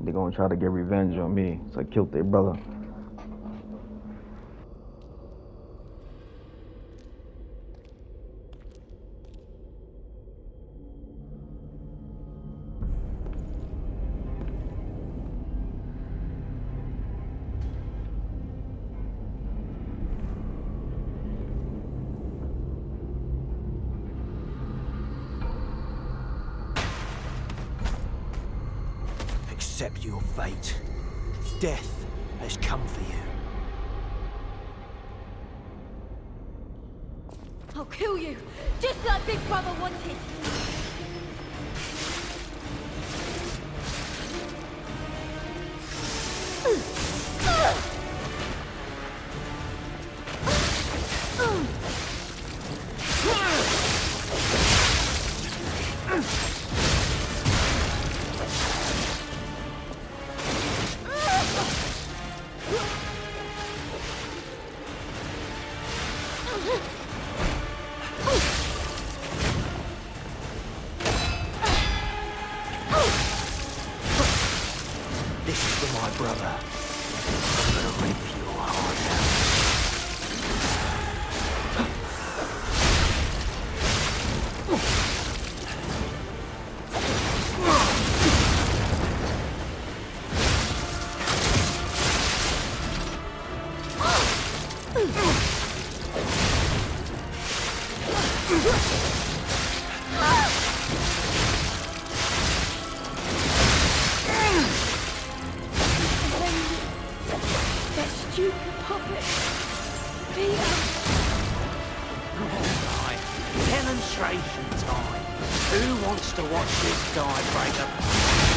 They're gonna try to get revenge on me. So I killed their brother. Accept your fate. Death has come for you. I'll kill you, just like Big Brother wanted. Hmm. This is for my brother. I'm gonna rip your That stupid puppet. Demonstration time. Who wants to watch this guy break.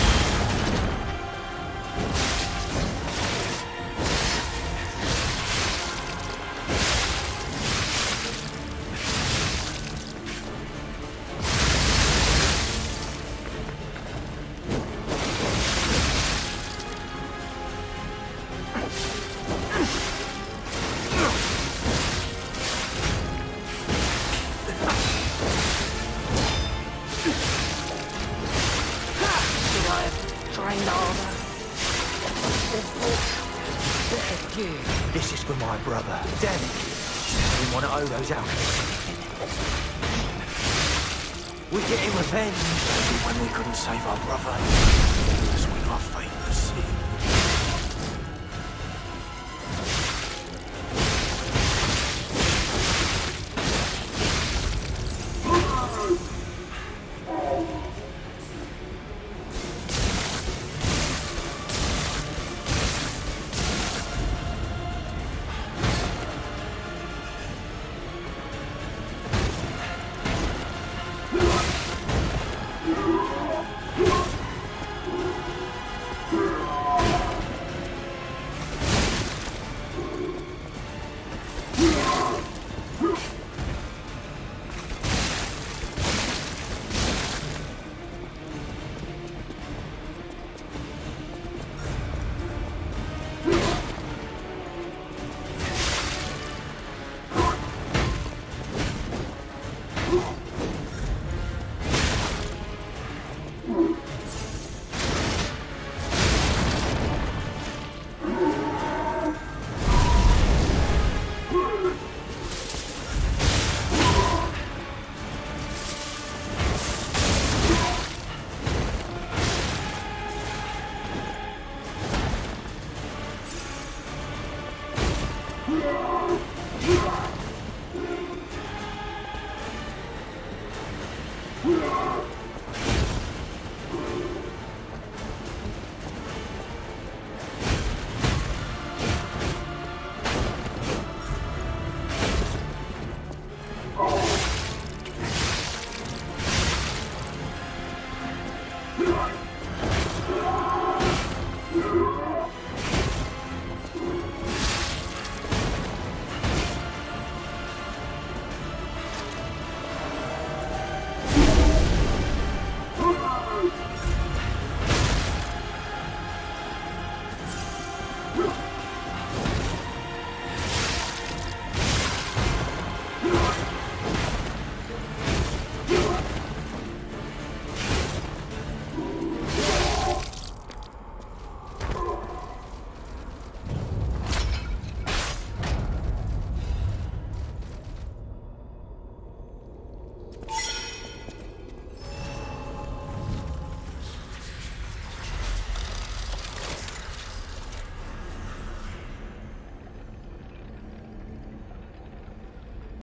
This is for my brother, Danny. Didn't want to owe those anything. We're getting revenge when we couldn't save our brother. That's when our fate